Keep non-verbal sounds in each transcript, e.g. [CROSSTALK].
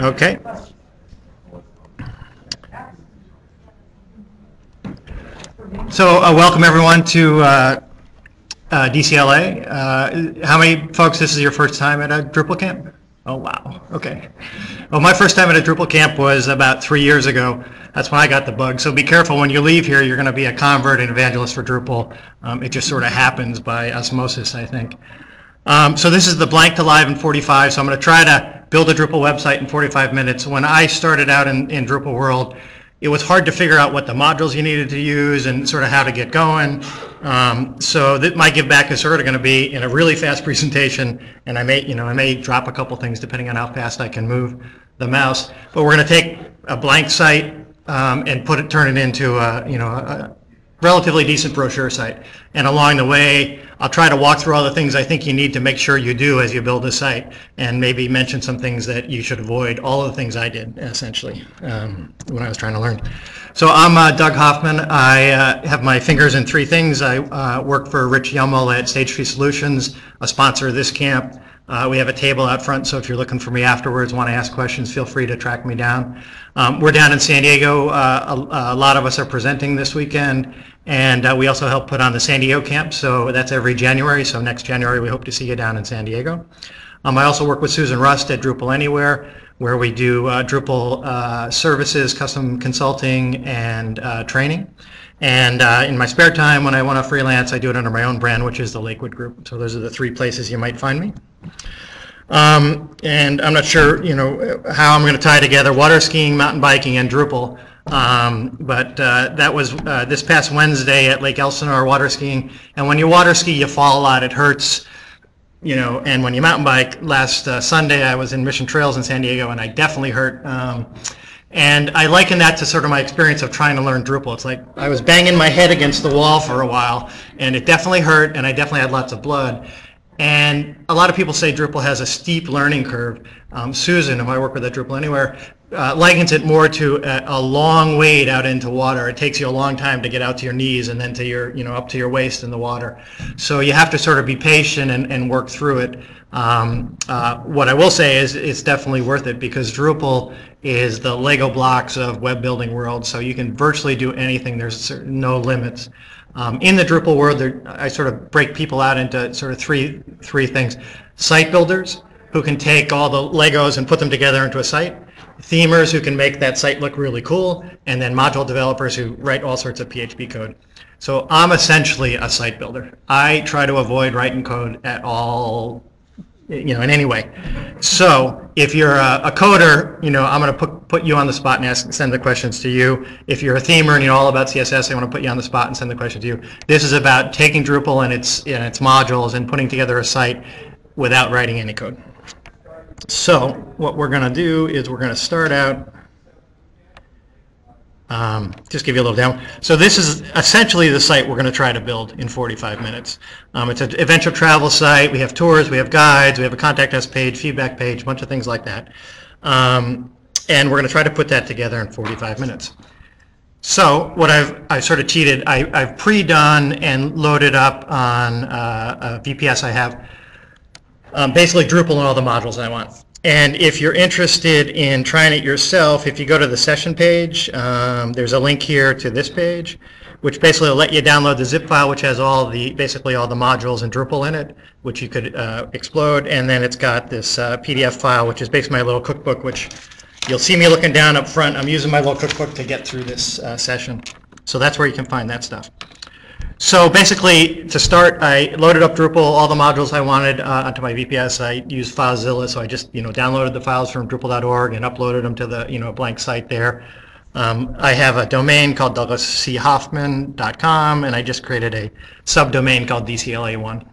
Okay. So uh, welcome everyone to uh, uh, DCLA. Uh, how many folks, this is your first time at a Drupal camp? Oh, wow. Okay. Well, my first time at a Drupal camp was about three years ago. That's when I got the bug. So be careful when you leave here, you're going to be a convert and evangelist for Drupal. Um, it just sort of happens by osmosis, I think. Um, so this is the blank to live in 45. So I'm going to try to build a Drupal website in 45 minutes. When I started out in, in Drupal world, it was hard to figure out what the modules you needed to use and sort of how to get going. Um, so that my give back is sort of going to be in a really fast [LAUGHS] presentation, and I may, you know, I may drop a couple things depending on how fast I can move the mouse. But we're going to take a blank site um, and put it, turn it into a, you know, a, relatively decent brochure site. And along the way, I'll try to walk through all the things I think you need to make sure you do as you build a site and maybe mention some things that you should avoid, all of the things I did, essentially, um, when I was trying to learn. So I'm uh, Doug Hoffman. I uh, have my fingers in three things. I uh, work for Rich Yumul at Sage Tree Solutions, a sponsor of this camp. Uh, we have a table out front, so if you're looking for me afterwards, want to ask questions, feel free to track me down. Um, we're down in San Diego. Uh, a, a, lot of us are presenting this weekend, and uh, we also help put on the San Diego camp, so that's every January. So next January, we hope to see you down in San Diego. Um, I also work with Susan Rust at Drupal Anywhere, where we do uh, Drupal uh, services, custom consulting, and uh, training. And uh, in my spare time, when I want to freelance, I do it under my own brand, which is the Lakewood Group. So those are the three places you might find me. Um, and I'm not sure, you know, how I'm going to tie together water skiing, mountain biking, and Drupal. Um, but uh, that was uh, this past Wednesday at Lake Elsinore water skiing. And when you water ski, you fall a lot. It hurts, you know. And when you mountain bike, last uh, Sunday I was in Mission Trails in San Diego, and I definitely hurt. Um, and I liken that to sort of my experience of trying to learn Drupal. It's like I was banging my head against the wall for a while, and it definitely hurt, and I definitely had lots of blood. And a lot of people say Drupal has a steep learning curve. Um, Susan, who I work with at Drupal Anywhere, uh, likens it more to a, a, long wade out into water. It takes you a long time to get out to your knees and then to your, you know, up to your waist in the water. So you have to sort of be patient and, and work through it. Um, uh, what I will say is it's definitely worth it because Drupal is the Lego blocks of web building world. So you can virtually do anything. There's no limits. Um, in the Drupal world, there, I sort of break people out into sort of three three things: site builders who can take all the Legos and put them together into a site, themers who can make that site look really cool, and then module developers who write all sorts of PHP code. So I'm essentially a site builder. I try to avoid writing code at all you know, in any way. So if you're a, a coder, you know, I'm going to put, put you on the spot and ask, send the questions to you. If you're a themer and you know all about CSS, I want to put you on the spot and send the questions to you. This is about taking Drupal and its, and its modules and putting together a site without writing any code. So what we're going to do is we're going to start out um, just give you a little demo. So this is essentially the site we're going to try to build in 45 minutes. Um, it's an adventure travel site. We have tours, we have guides, we have a contact us page, feedback page, a bunch of things like that. Um, and we're going to try to put that together in 45 minutes. So what I've, I sort of cheated, I, I've pre-done and loaded up on uh, a VPS I have, um, basically Drupal and all the modules I want. And if you're interested in trying it yourself, if you go to the session page, um, there's a link here to this page, which basically will let you download the zip file, which has all the basically all the modules in Drupal in it, which you could uh, explode. And then it's got this uh, PDF file, which is basically my little cookbook, which you'll see me looking down up front. I'm using my little cookbook to get through this uh, session. So that's where you can find that stuff. So basically, to start, I loaded up Drupal, all the modules I wanted uh, onto my VPS. I used FileZilla, so I just you know downloaded the files from Drupal.org and uploaded them to the you know blank site there. Um, I have a domain called douglaschhoffman.com, and I just created a subdomain called DCLA1.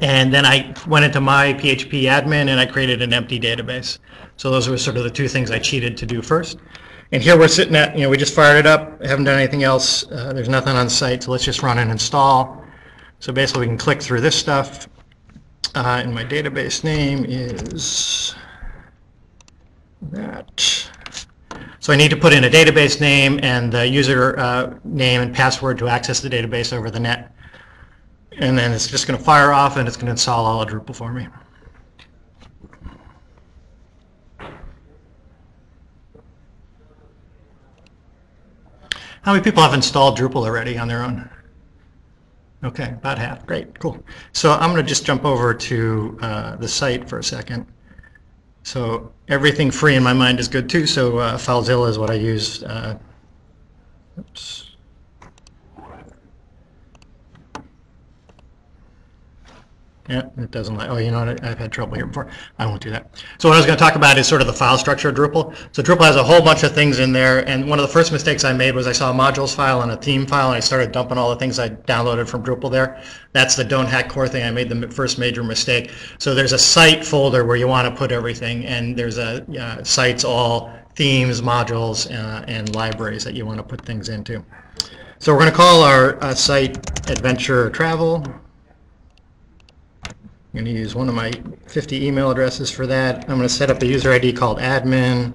And then I went into my PHP admin and I created an empty database. So those were sort of the two things I cheated to do first. And here we're sitting at, you know, we just fired it up, haven't done anything else. Uh, there's nothing on site, so let's just run and install. So basically we can click through this stuff. Uh, and my database name is that. So I need to put in a database name and the user uh, name and password to access the database over the net. And then it's just going to fire off and it's going to install all of Drupal for me. How many people have installed Drupal already on their own? Okay, about half. Great, cool. So I'm going to just jump over to uh, the site for a second. So everything free in my mind is good too. So uh, FileZilla is what I use. Uh, oops. Yeah, it doesn't like, oh, you know what, I've had trouble here before. I won't do that. So what I was going to talk about is sort of the file structure of Drupal. So Drupal has a whole bunch of things in there, and one of the first mistakes I made was I saw a modules file and a theme file, and I started dumping all the things I downloaded from Drupal there. That's the don't hack core thing. I made the first major mistake. So there's a site folder where you want to put everything, and there's a uh, sites all themes, modules, uh, and libraries that you want to put things into. So we're going to call our uh, site Adventure Travel. I'm going to use one of my 50 email addresses for that. I'm going to set up a user ID called admin.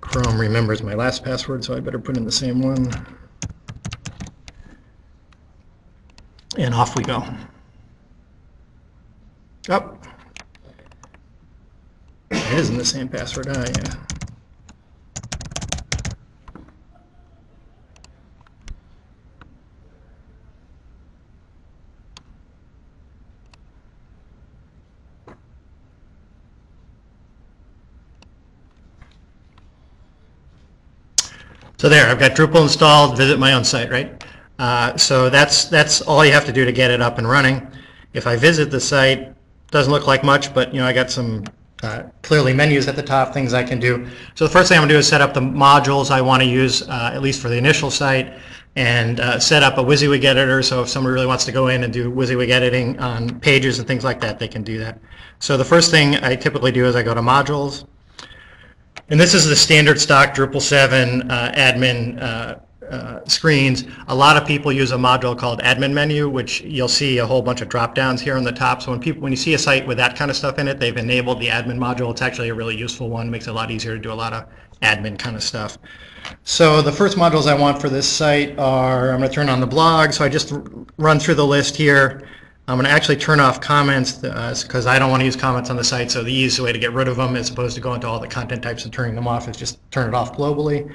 Chrome remembers my last password, so I better put in the same one. And off we go. Up. Oh. It isn't the same password. Ah, yeah. So there, I've got Drupal installed, visit my own site, right? Uh, so that's, that's all you have to do to get it up and running. If I visit the site, doesn't look like much, but you know I got some uh, clearly menus at the top, things I can do. So the first thing I'm going to do is set up the modules I want to use, uh, at least for the initial site, and uh, set up a WYSIWYG editor. So if somebody really wants to go in and do WYSIWYG editing on pages and things like that, they can do that. So the first thing I typically do is I go to modules, and this is the standard stock Drupal 7 uh, admin uh, uh, screens. A lot of people use a module called admin menu, which you'll see a whole bunch of drop downs here on the top. So when people, when you see a site with that kind of stuff in it, they've enabled the admin module. It's actually a really useful one. It makes it a lot easier to do a lot of admin kind of stuff. So the first modules I want for this site are, I'm going to turn on the blog. So I just run through the list here. I'm going to actually turn off comments because uh, I don't want to use comments on the site. So the easiest way to get rid of them as opposed to going to all the content types and turning them off is just turn it off globally.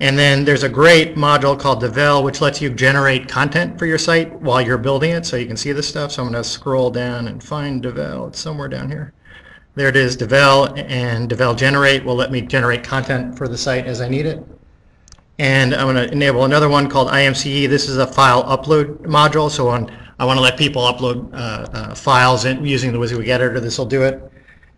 And then there's a great module called Devel, which lets you generate content for your site while you're building it so you can see this stuff. So I'm going to scroll down and find Devel. It's somewhere down here. There it is, Devel, and Devel Generate will let me generate content for the site as I need it. And I'm going to enable another one called IMCE. This is a file upload module. So on I want to let people upload uh, uh, files in, using the WYSIWYG editor. This will do it.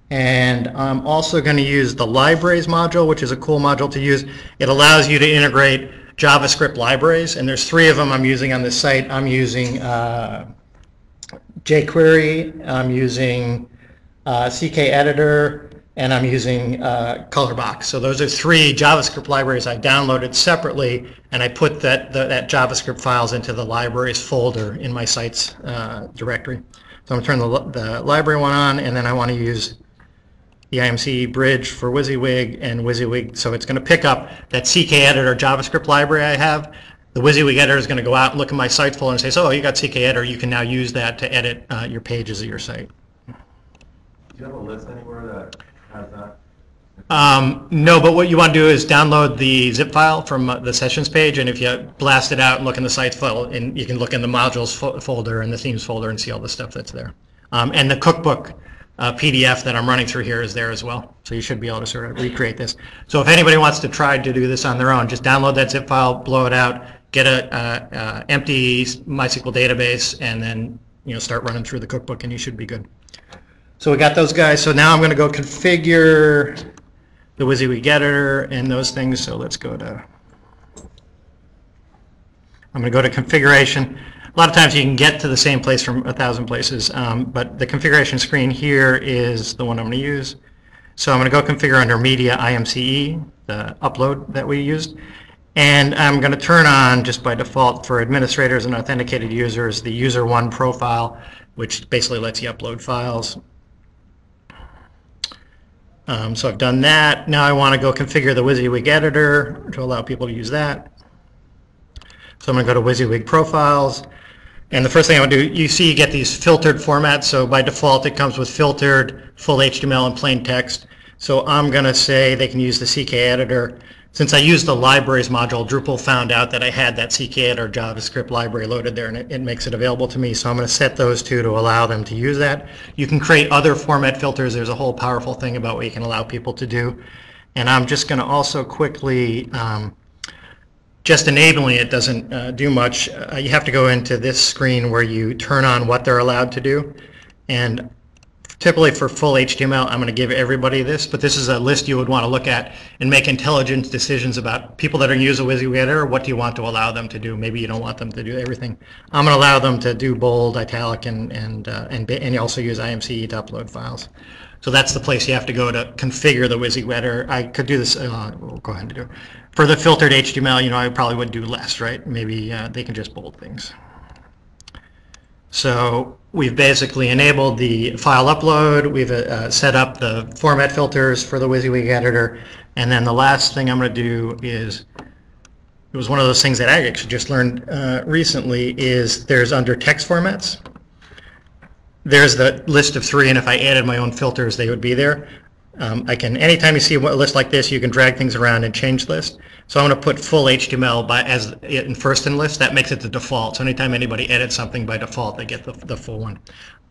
And I'm also going to use the libraries module, which is a cool module to use. It allows you to integrate JavaScript libraries, and there's three of them I'm using on this site. I'm using uh, jQuery, I'm using uh, CK Editor, and I'm using uh, Colorbox. So those are three JavaScript libraries I downloaded separately, and I put that, the, that JavaScript files into the libraries folder in my site's uh, directory. So I'm going to turn the, the library one on, and then I want to use the IMCE bridge for WYSIWYG and WYSIWYG. So it's going to pick up that CK editor JavaScript library I have. The WYSIWYG editor is going to go out and look at my site folder and say, oh, you got CK editor, you can now use that to edit uh, your pages of your site. Do you have a list anywhere that um, no, but what you want to do is download the zip file from uh, the sessions page, and if you blast it out and look in the site file, and you can look in the modules fo folder and the themes folder and see all the stuff that's there. Um, and the cookbook uh, PDF that I'm running through here is there as well, so you should be able to sort of recreate this. So if anybody wants to try to do this on their own, just download that zip file, blow it out, get a uh, uh empty MySQL database, and then you know start running through the cookbook, and you should be good. So we got those guys. So now I'm going to go configure the WYSIWYG editor and those things. So let's go to, I'm going to go to configuration. A lot of times you can get to the same place from a thousand places, um, but the configuration screen here is the one I'm going to use. So I'm going to go configure under Media IMCE, the upload that we used. And I'm going to turn on, just by default, for administrators and authenticated users, the user one profile, which basically lets you upload files. Um, so I've done that. Now I want to go configure the WYSIWYG editor to allow people to use that. So I'm going to go to WYSIWYG profiles. And the first thing I want to do, you see you get these filtered formats. So by default, it comes with filtered, full HTML, and plain text. So I'm going to say they can use the CK editor since I used the libraries module, Drupal found out that I had that CKEditor JavaScript library loaded there, and it, it makes it available to me. So I'm going to set those two to allow them to use that. You can create other format filters. There's a whole powerful thing about what you can allow people to do. And I'm just going to also quickly, um, just enabling it doesn't uh, do much. Uh, you have to go into this screen where you turn on what they're allowed to do. And typically for full HTML, I'm going to give everybody this, but this is a list you would want to look at and make intelligent decisions about people that are use a WYSIWYG. What do you want to allow them to do? Maybe you don't want them to do everything. I'm going to allow them to do bold, italic, and and uh, and, and also use IMCE to upload files. So that's the place you have to go to configure the WYSIWYG. I could do this. Uh, we'll go ahead and do it. For the filtered HTML, you know, I probably would do less, right? Maybe uh, they can just bold things. So we've basically enabled the file upload, we've uh, set up the format filters for the WYSIWYG editor, and then the last thing I'm going to do is, it was one of those things that I actually just learned uh, recently, is there's under text formats, there's the list of three, and if I added my own filters, they would be there. Um, I can, anytime you see a list like this, you can drag things around and change list. So I'm going to put full HTML by, as in first in list. That makes it the default. So anytime anybody edits something by default, they get the, the full one.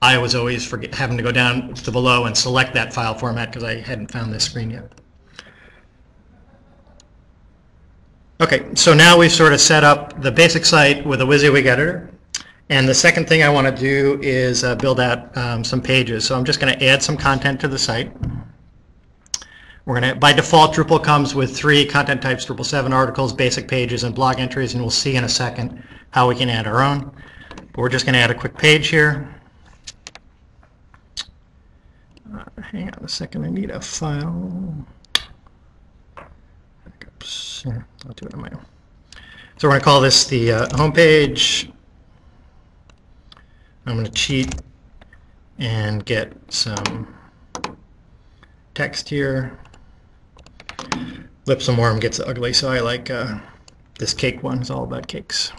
I was always forget, having to go down to below and select that file format because I hadn't found this screen yet. Okay, so now we've sort of set up the basic site with a WYSIWYG editor. And the second thing I want to do is uh, build out um, some pages. So I'm just going to add some content to the site. We're going to, by default, Drupal comes with three content types, Drupal 7 articles, basic pages, and blog entries, and we'll see in a second how we can add our own. But we're just going to add a quick page here. Uh, hang on a second, I need a file. Backups. Here, I'll do it on my own. So we're going to call this the uh, home page. I'm going to cheat and get some text here. Lips and Warm gets ugly, so I like uh, this cake one. It's all about cakes.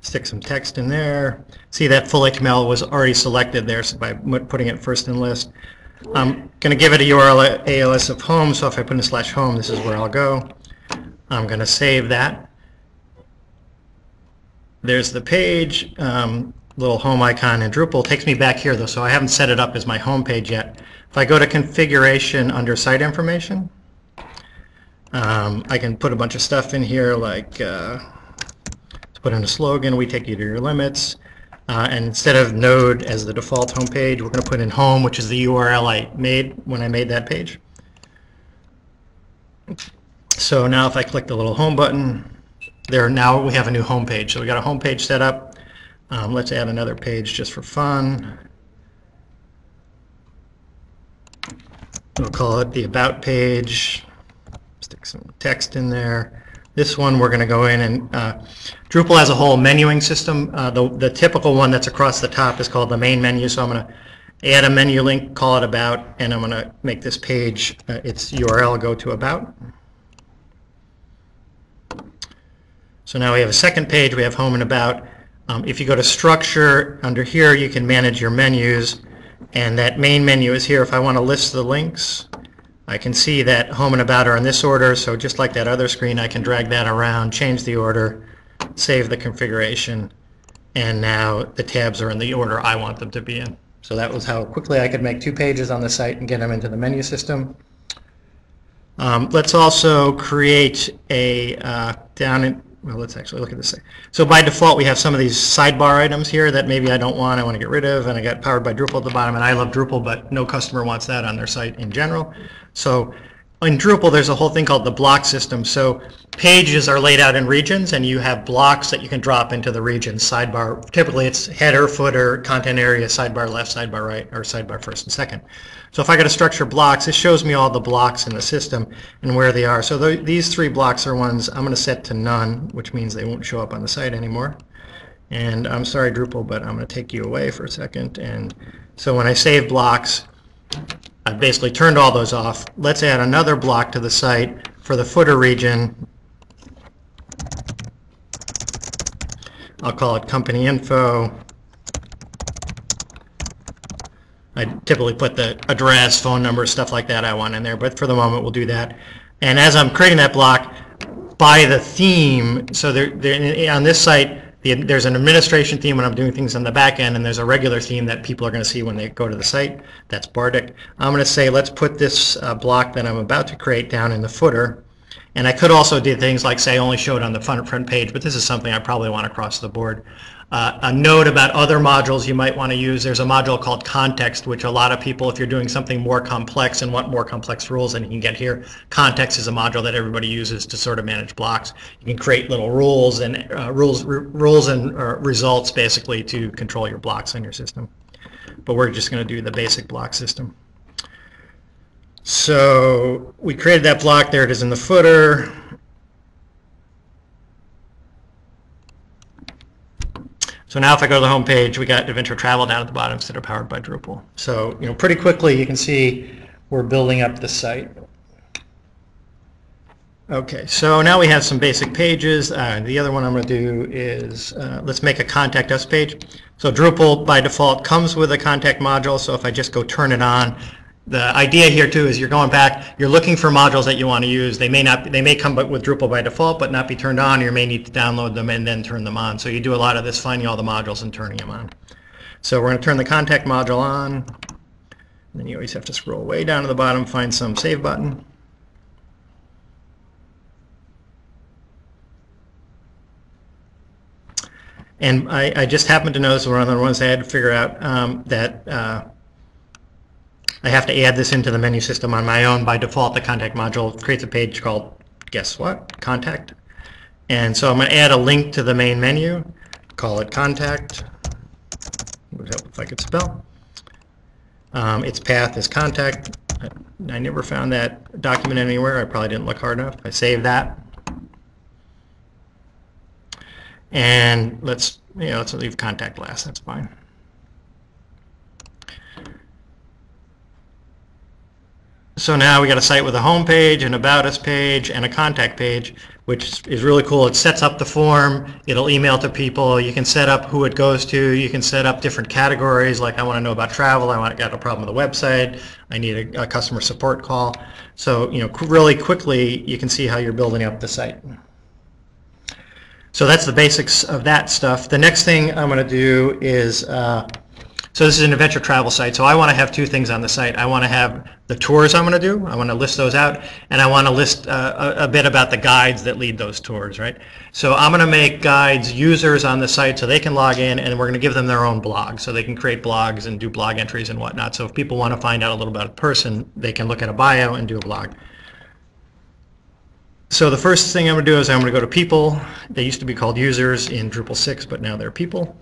Stick some text in there. See that full HTML was already selected there so by putting it first in list. I'm going to give it a URL alias of home, so if I put in slash home, this is where I'll go. I'm going to save that. There's the page, um, little home icon in Drupal. Takes me back here though, so I haven't set it up as my home page yet. If I go to configuration under site information, um, I can put a bunch of stuff in here like uh, put in a slogan, we take you to your limits. Uh, and instead of node as the default home page, we're going to put in home, which is the URL I made when I made that page. So now if I click the little home button, there now we have a new home page. So we got a home page set up. Um, let's add another page just for fun. We'll call it the About page. Stick some text in there. This one we're going to go in and uh, Drupal has a whole menuing system. Uh, the, the typical one that's across the top is called the main menu. So I'm going to add a menu link, call it About, and I'm going to make this page, uh, its URL go to About. So now we have a second page. We have Home and About. Um, if you go to Structure, under here you can manage your menus. And that main menu is here. If I want to list the links, I can see that Home and About are in this order. So just like that other screen, I can drag that around, change the order, save the configuration, and now the tabs are in the order I want them to be in. So that was how quickly I could make two pages on the site and get them into the menu system. Um, let's also create a uh, down in, well, let's actually look at this. thing. So by default, we have some of these sidebar items here that maybe I don't want, I want to get rid of, and I got powered by Drupal at the bottom, and I love Drupal, but no customer wants that on their site in general. So in Drupal, there's a whole thing called the block system. So pages are laid out in regions, and you have blocks that you can drop into the regions. Sidebar, typically it's header, footer, content area, sidebar left, sidebar right, or sidebar first and second. So if I go to structure blocks, it shows me all the blocks in the system and where they are. So th these three blocks are ones I'm going to set to none, which means they won't show up on the site anymore. And I'm sorry, Drupal, but I'm going to take you away for a second. And so when I save blocks, I've basically turned all those off. Let's add another block to the site for the footer region. I'll call it company info. I typically put the address, phone number, stuff like that I want in there, but for the moment we'll do that. And as I'm creating that block, by the theme, so on this site, the, there's an administration theme when I'm doing things on the back end, and there's a regular theme that people are going to see when they go to the site. That's Bartik. I'm going to say, let's put this uh, block that I'm about to create down in the footer. And I could also do things like say only show it on the front, front page, but this is something I probably want across the board. Uh, a note about other modules you might want to use, there's a module called context, which a lot of people, if you're doing something more complex and want more complex rules than you can get here, context is a module that everybody uses to sort of manage blocks. You can create little rules and uh, rules, rules and uh, results basically to control your blocks in your system. But we're just going to do the basic block system. So we created that block, there it is in the footer. So now if I go to the home page, we got Adventure Travel down at the bottom instead of powered by Drupal. So, you know, pretty quickly you can see we're building up the site. Okay, so now we have some basic pages. Uh, the other one I'm going to do is, uh, let's make a contact us page. So Drupal by default comes with a contact module, so if I just go turn it on, the idea here too is you're going back, you're looking for modules that you want to use. They may not, they may come with Drupal by default, but not be turned on. You may need to download them and then turn them on. So you do a lot of this, finding all the modules and turning them on. So we're going to turn the contact module on. And then you always have to scroll way down to the bottom, find some save button. And I, I just happened to notice one of the ones I had to figure out um, that uh, I have to add this into the menu system on my own. By default, the contact module creates a page called, guess what, contact. And so I'm going to add a link to the main menu, call it contact. Would help if I could spell. Um, its path is contact. I, never found that document anywhere. I probably didn't look hard enough. I save that. And let's, you know, let's leave contact last. That's fine. So now we got a site with a home page, an about us page, and a contact page, which is really cool. It sets up the form. It'll email to people. You can set up who it goes to. You can set up different categories, like I want to know about travel. I want got a problem with the website. I need a, a customer support call. So you know, really quickly, you can see how you're building up the site. So that's the basics of that stuff. The next thing I'm going to do is uh, so this is an adventure travel site, so I want to have two things on the site. I want to have the tours I'm going to do, I want to list those out, and I want to list uh, a, a, bit about the guides that lead those tours, right? So I'm going to make guides users on the site so they can log in, and we're going to give them their own blog, so they can create blogs and do blog entries and whatnot. So if people want to find out a little about a person, they can look at a bio and do a blog. So the first thing I'm going to do is I'm going to go to people. They used to be called users in Drupal 6, but now they're people.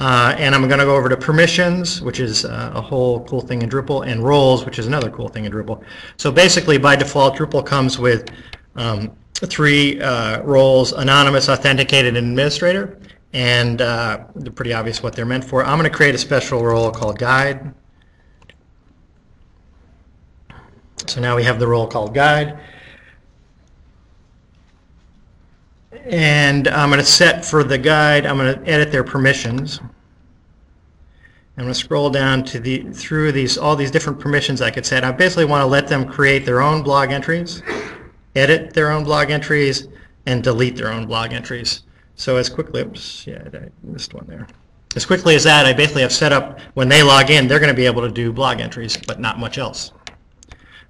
Uh, and I'm going to go over to permissions, which is uh, a whole cool thing in Drupal, and roles, which is another cool thing in Drupal. So basically, by default, Drupal comes with um, three uh, roles, anonymous, authenticated, and administrator. And uh, they're pretty obvious what they're meant for. I'm going to create a special role called guide. So now we have the role called guide. And I'm going to set for the guide, I'm going to edit their permissions. I'm going to scroll down to the through these all these different permissions I could set. I basically want to let them create their own blog entries, edit their own blog entries, and delete their own blog entries. So as quickly, oops, yeah, I missed one there. As quickly as that, I basically have set up when they log in, they're going to be able to do blog entries, but not much else.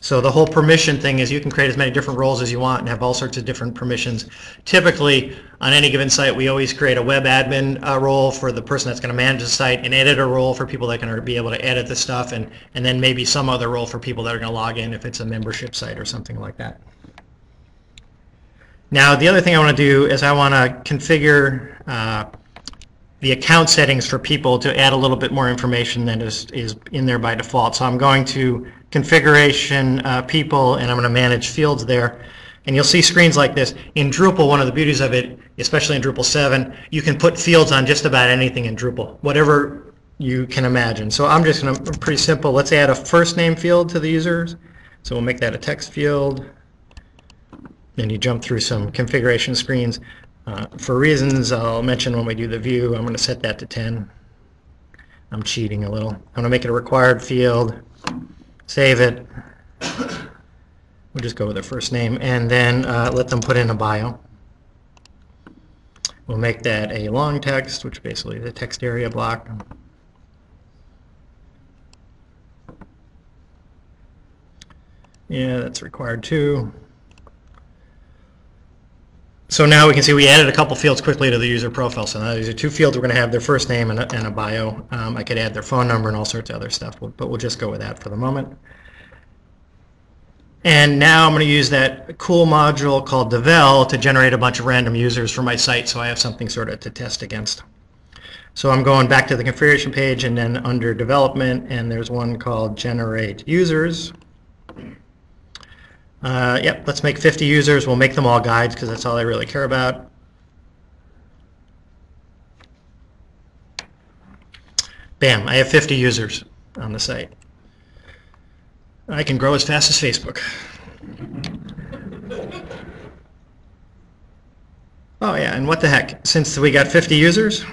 So the whole permission thing is you can create as many different roles as you want and have all sorts of different permissions. Typically, on any given site, we always create a web admin uh, role for the person that's going to manage the site, an editor role for people that can be able to edit the stuff, and, and then maybe some other role for people that are going to log in if it's a membership site or something like that. Now, the other thing I want to do is I want to configure uh, the account settings for people to add a little bit more information than is, is in there by default. So I'm going to configuration uh, people and I'm going to manage fields there. And you'll see screens like this. In Drupal, one of the beauties of it, especially in Drupal 7, you can put fields on just about anything in Drupal, whatever you can imagine. So I'm just going to, pretty simple, let's add a first name field to the users. So we'll make that a text field. Then you jump through some configuration screens. Uh, for reasons I'll mention when we do the view, I'm going to set that to 10. I'm cheating a little. I'm going to make it a required field, save it. we'll just go with their first name, and then uh, let them put in a bio. We'll make that a long text, which basically the text area block. Yeah, that's required too. So now we can see we added a couple fields quickly to the user profile. So now these are two fields we're going to have their first name and a, and a bio. Um, I could add their phone number and all sorts of other stuff, but we'll just go with that for the moment. And now I'm going to use that cool module called Devel to generate a bunch of random users for my site so I have something sort of to test against. So I'm going back to the configuration page and then under development and there's one called generate users. Uh, yep, let's make 50 users. We'll make them all guides because that's all I really care about. Bam, I have 50 users on the site. I can grow as fast as Facebook. Oh yeah, and what the heck, since we got 50 users,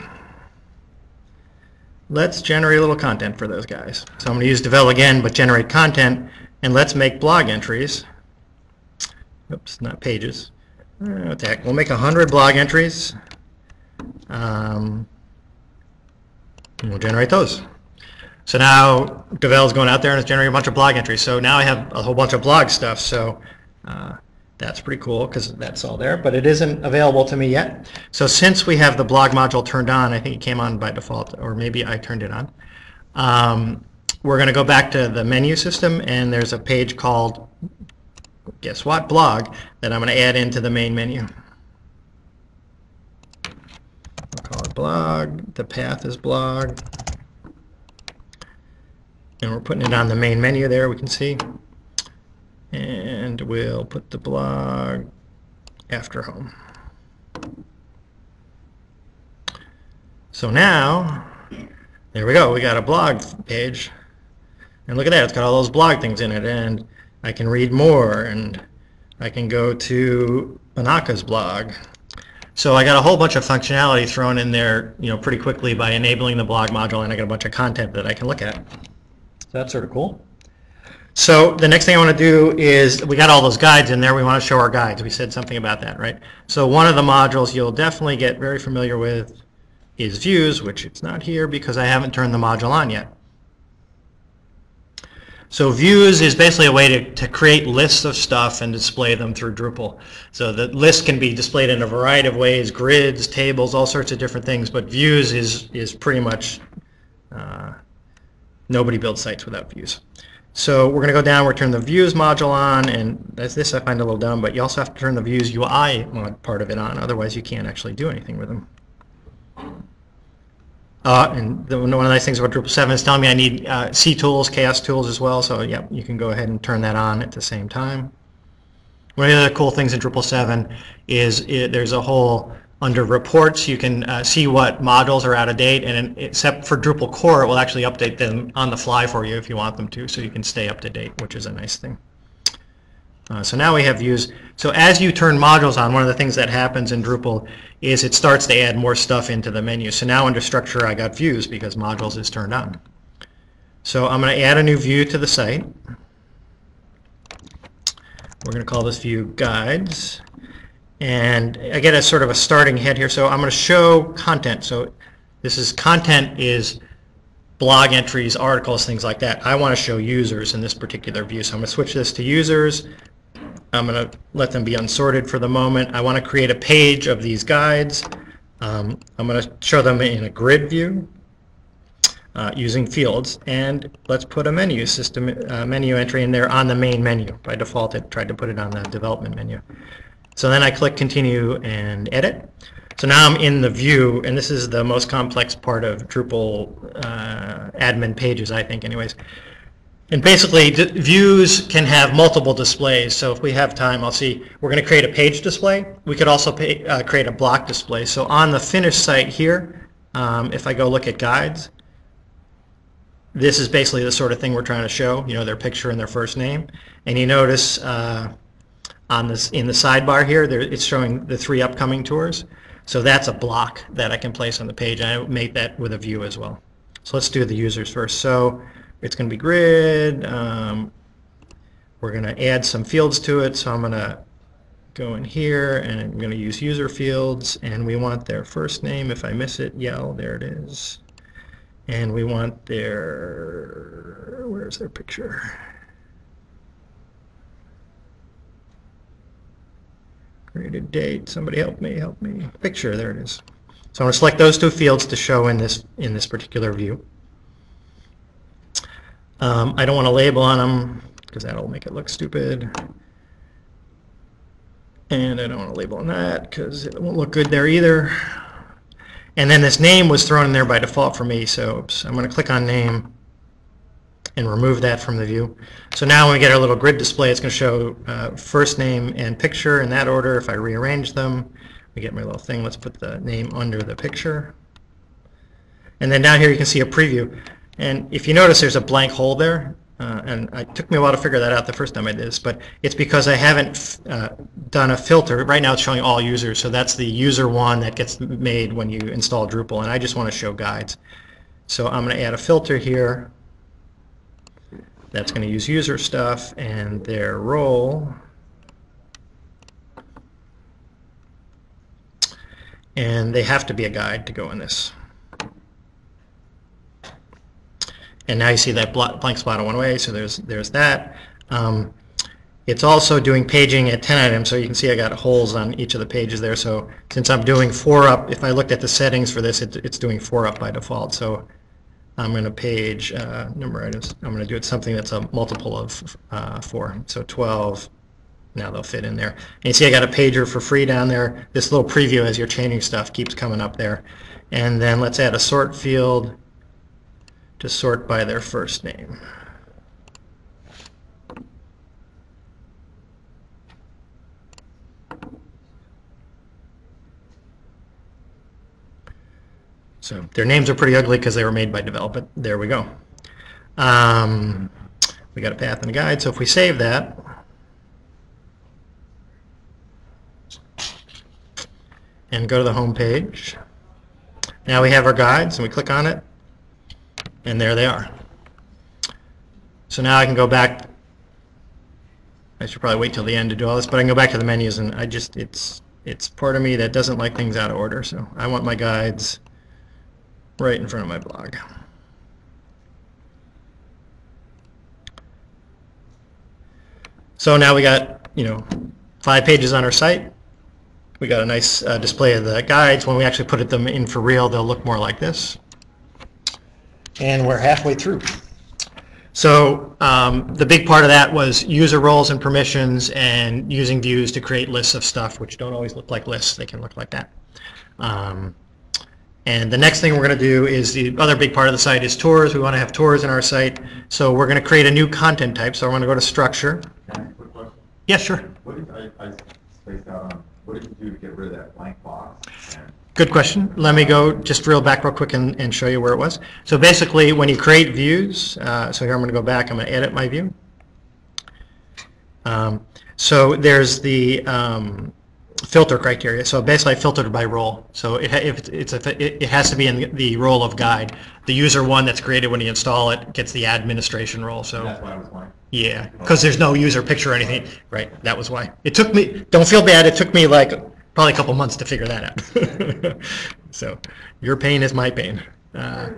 let's generate a little content for those guys. So I'm going to use Devel again, but generate content, and let's make blog entries. Oops, not pages. Uh, what the heck, we'll make 100 blog entries. Um, and we'll generate those. So now Devel's going out there and it's generating a bunch of blog entries. So now I have a whole bunch of blog stuff. So uh, that's pretty cool because that's all there, but it isn't available to me yet. So since we have the blog module turned on, I think it came on by default, or maybe I turned it on. Um, we're going to go back to the menu system, and there's a page called, guess what, blog, that I'm going to add into the main menu. I'll call it blog. The path is blog. And we're putting it on the main menu there, we can see. And we'll put the blog after home. So now, there we go, we got a blog page. And look at that, it's got all those blog things in it, and I can read more, and I can go to Anaka's blog. So I got a whole bunch of functionality thrown in there, you know, pretty quickly by enabling the blog module, and I got a bunch of content that I can look at. So that's sort of cool. So the next thing I want to do is, we got all those guides in there, we want to show our guides. We said something about that, right? So one of the modules you'll definitely get very familiar with is views, which it's not here because I haven't turned the module on yet. So views is basically a way to, to create lists of stuff and display them through Drupal. So the list can be displayed in a variety of ways, grids, tables, all sorts of different things, but views is, is pretty much uh, Nobody builds sites without views. So we're going to go down, we're turn the views module on, and this, this I find a little dumb, but you also have to turn the views UI mod part of it on, otherwise you can't actually do anything with them. Uh, and the, one of the nice things about Drupal 7 is telling me I need uh, CTools, chaos tools as well, so yeah, you can go ahead and turn that on at the same time. One of the other cool things in Drupal 7 is it, there's a whole under reports, you can uh, see what modules are out of date, and except for Drupal core, it will actually update them on the fly for you if you want them to, so you can stay up to date, which is a nice thing. Uh, so now we have views. So as you turn modules on, one of the things that happens in Drupal is it starts to add more stuff into the menu. So now under structure, I got views because modules is turned on. So I'm going to add a new view to the site. We're going to call this view guides. And I get a sort of a starting head here. So I'm going to show content. So this is content is blog entries, articles, things like that. I want to show users in this particular view. So I'm going to switch this to users. I'm going to let them be unsorted for the moment. I want to create a page of these guides. Um, I'm going to show them in a grid view uh, using fields. And let's put a menu system uh, menu entry in there on the main menu. By default, it tried to put it on the development menu. So then I click continue and edit. So now I'm in the view, and this is the most complex part of Drupal uh, admin pages, I think anyways. And basically, views can have multiple displays. So if we have time, I'll see, we're going to create a page display. We could also pay, uh, create a block display. So on the finished site here, um, if I go look at guides, this is basically the sort of thing we're trying to show, you know, their picture and their first name. And you notice uh, on this in the sidebar here, there, it's showing the three upcoming tours. So that's a block that I can place on the page. I make that with a view as well. So let's do the users first. So it's going to be grid. Um, we're going to add some fields to it. So I'm going to go in here and I'm going to use user fields and we want their first name. If I miss it, yell, there it is. And we want their, where's their picture? Created date, somebody help me, help me. Picture, there it is. So I'm going to select those two fields to show in this, in this particular view. Um, I don't want to label on them because that'll make it look stupid. And I don't want to label on that because it won't look good there either. And then this name was thrown in there by default for me, so oops, I'm going to click on name and remove that from the view. So now when we get our little grid display, it's going to show uh, first name and picture in that order. If I rearrange them, we get my little thing. Let's put the name under the picture. And then down here you can see a preview. And if you notice there's a blank hole there, uh, and it took me a while to figure that out the first time I did this, but it's because I haven't uh, done a filter. Right now it's showing all users, so that's the user one that gets made when you install Drupal, and I just want to show guides. So I'm going to add a filter here that's going to use user stuff and their role. And they have to be a guide to go in this. And now you see that blank spot on one way, so there's, there's that. Um, it's also doing paging at 10 items, so you can see I got holes on each of the pages there. So since I'm doing four up, if I looked at the settings for this, it, it's doing four up by default. So I'm going to page uh, number items. I'm going to do it something that's a multiple of uh, four. So 12. Now they'll fit in there. And you see I got a pager for free down there. This little preview as you're changing stuff keeps coming up there. And then let's add a sort field to sort by their first name. So their names are pretty ugly because they were made by development. There we go. Um, we got a path and a guide. So if we save that, and go to the home page, now we have our guides, and we click on it, and there they are. So now I can go back. I should probably wait till the end to do all this, but I can go back to the menus, and I just it's it's part of me that doesn't like things out of order. So I want my guides right in front of my blog. So now we got you know five pages on our site. We got a nice uh, display of the guides. When we actually put them in for real, they'll look more like this and we're halfway through. So um, the big part of that was user roles and permissions and using views to create lists of stuff, which don't always look like lists. They can look like that. Um, and the next thing we're going to do is the other big part of the site is tours. We want to have tours in our site. So we're going to create a new content type. So I'm going to go to structure. Can I ask a quick question? Yeah, sure. What did, I, I spaced out on, what did you do to get rid of that blank box? Good question. Let me go just reel back real quick and, and show you where it was. So basically, when you create views, uh, so here I'm going to go back. I'm going to edit my view. Um, so there's the um, filter criteria. So basically, I filtered by role. So it, if it's a, it, it has to be in the role of guide. The user one that's created when you install it gets the administration role. So that's why I was yeah, because there's no user picture or anything. Right. That was why. It took me. Don't feel bad. It took me like probably a couple months to figure that out. [LAUGHS] so your pain is my pain. Uh,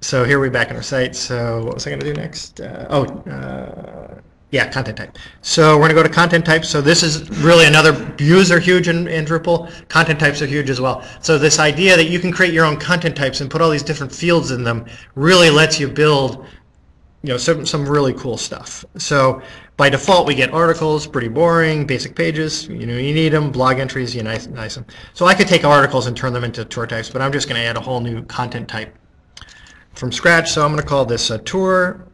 so here we're back on our site. So what was I going to do next? Uh, oh, uh, yeah, content type. So we're going to go to content types. So this is really another, views are huge in, in Drupal. Content types are huge as well. So this idea that you can create your own content types and put all these different fields in them really lets you build you know, some, some really cool stuff. So by default, we get articles, pretty boring, basic pages. You know, you need them, blog entries, you nice, nice them. So I could take articles and turn them into tour types, but I'm just going to add a whole new content type from scratch. So I'm going to call this a tour.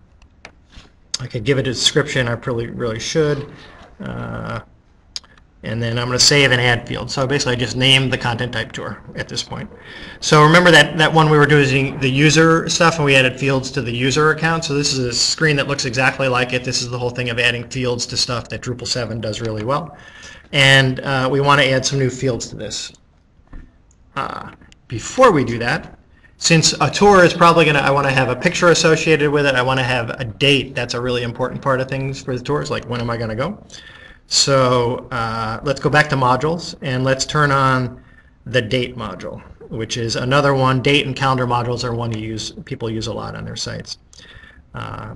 I could give it a description. I probably really should. Uh, and then I'm going to save and add field. So basically I just named the content type tour at this point. So remember that, that one we were doing the user stuff and we added fields to the user account. So this is a screen that looks exactly like it. This is the whole thing of adding fields to stuff that Drupal 7 does really well. And uh, we want to add some new fields to this. Uh, before we do that, since a tour is probably going to, I want to have a picture associated with it, I want to have a date. That's a really important part of things for the tours, like when am I going to go? So uh, let's go back to modules and let's turn on the date module, which is another one. Date and calendar modules are one you use, people use a lot on their sites. Uh,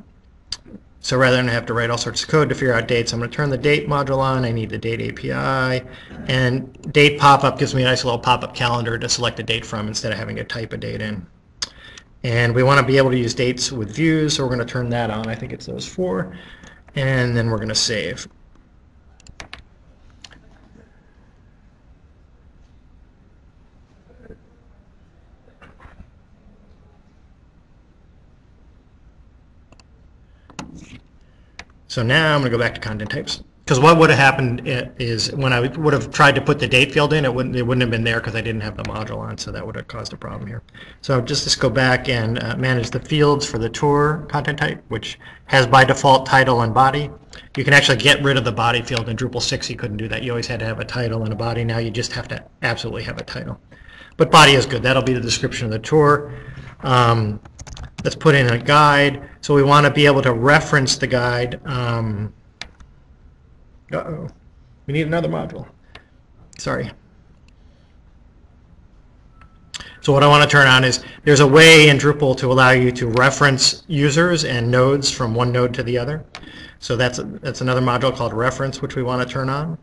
so rather than have to write all sorts of code to figure out dates, I'm going to turn the date module on. I need the date API. And date pop-up gives me a nice little pop-up calendar to select a date from instead of having to type a date in. And we want to be able to use dates with views, so we're going to turn that on. I think it's those four. And then we're going to save. So now I'm going to go back to content types. Because what would have happened is when I would have tried to put the date field in, it wouldn't, it wouldn't have been there because I didn't have the module on, so that would have caused a problem here. So just, just go back and uh, manage the fields for the tour content type, which has by default title and body. You can actually get rid of the body field. In Drupal 6, you couldn't do that. You always had to have a title and a body. Now you just have to absolutely have a title. But body is good. That'll be the description of the tour. Um, let's put in a guide. So we want to be able to reference the guide. Um, uh-oh, we need another module. Sorry. So what I want to turn on is there's a way in Drupal to allow you to reference users and nodes from one node to the other. So that's that's another module called reference, which we want to turn on.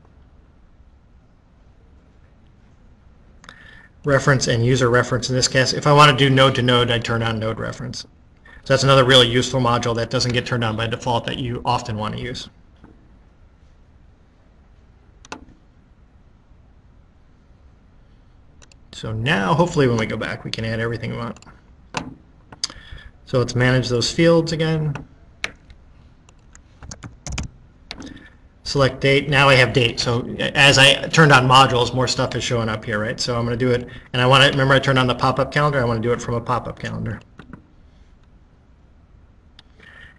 Reference and user reference in this case. If I want to do node to node, I turn on node reference. So that's another really useful module that doesn't get turned on by default that you often want to use. So now, hopefully when we go back, we can add everything we want. So let's manage those fields again. Select date. Now I have date. So as I turned on modules, more stuff is showing up here, right? So I'm going to do it, and I want to, remember I turned on the pop-up calendar? I want to do it from a pop-up calendar.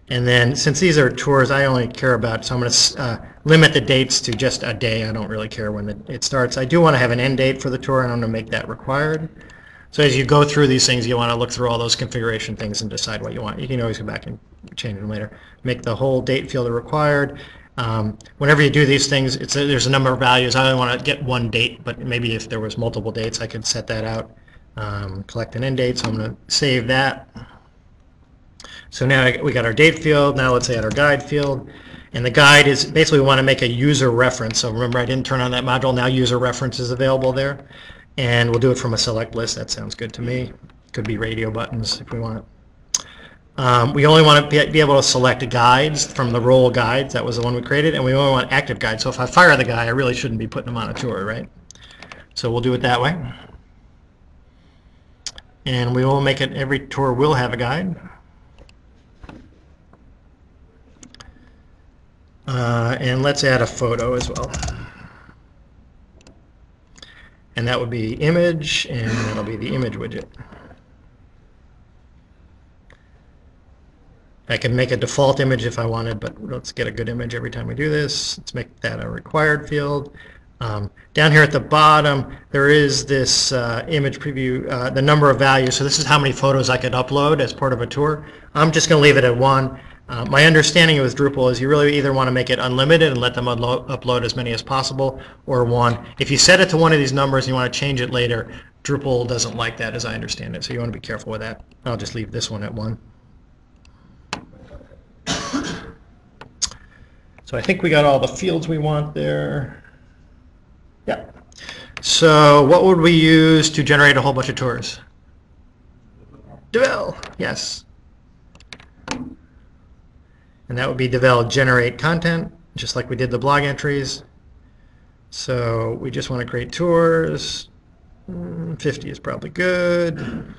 And then, since these are tours, I only care about, so I'm going to uh, limit the dates to just a day. I don't really care when the, it starts. I do want to have an end date for the tour, and I'm going to make that required. So as you go through these things, you want to look through all those configuration things and decide what you want. You can always go back and change them later. Make the whole date field required. Um, whenever you do these things, it's a, there's a number of values. I only want to get one date, but maybe if there was multiple dates, I could set that out. Um, collect an end date, so I'm going to save that. So now we got our date field. Now let's add our guide field. And the guide is basically we want to make a user reference. So remember I didn't turn on that module. Now user reference is available there. And we'll do it from a select list. That sounds good to me. Could be radio buttons if we want. Um, we only want to be, able to select guides from the role guides. That was the one we created. And we only want active guides. So if I fire the guy, I really shouldn't be putting him on a tour, right? So we'll do it that way. And we will make it, every tour will have a guide. Uh, and let's add a photo as well. And that would be image, and that'll be the image widget. I can make a default image if I wanted, but let's get a good image every time we do this. Let's make that a required field. Um, down here at the bottom, there is this uh, image preview, uh, the number of values. So this is how many photos I could upload as part of a tour. I'm just going to leave it at one. Uh, my understanding with Drupal is you really either want to make it unlimited and let them upload, upload as many as possible, or one. If you set it to one of these numbers and you want to change it later, Drupal doesn't like that as I understand it, so you want to be careful with that. I'll just leave this one at one. So I think we got all the fields we want there. Yeah. So what would we use to generate a whole bunch of tours? Devel, yes. And that would be devel generate content, just like we did the blog entries. So we just want to create tours. Mm, 50 is probably good.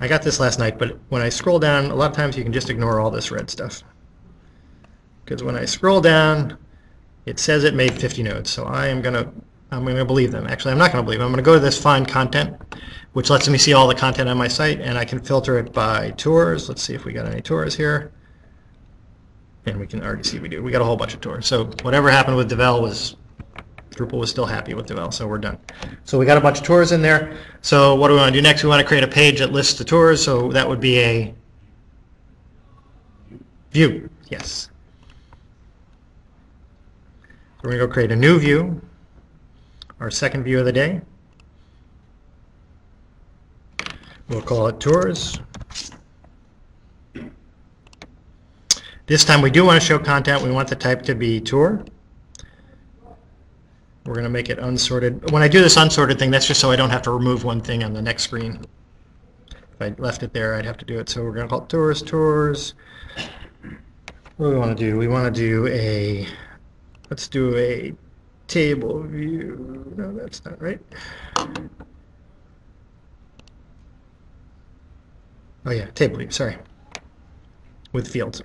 I got this last night, but when I scroll down, a lot of times you can just ignore all this red stuff. Because when I scroll down, it says it made 50 nodes. So I am going to I'm going to believe them. Actually, I'm not going to believe them. I'm going to go to this find content, which lets me see all the content on my site, and I can filter it by tours. Let's see if we got any tours here. And we can already see we do. We got a whole bunch of tours. So whatever happened with Devel was Drupal was still happy with Devel, so we're done. So we got a bunch of tours in there. So what do we want to do next? We want to create a page that lists the tours, so that would be a view, yes. We're going to go create a new view, our second view of the day. We'll call it tours. This time we do want to show content. We want the type to be tour. We're going to make it unsorted. When I do this unsorted thing, that's just so I don't have to remove one thing on the next screen. If I left it there, I'd have to do it. So we're going to call it tours, tours. What do we want to do? We want to do a, let's do a table view. No, that's not right. Oh yeah, table view, sorry. With fields.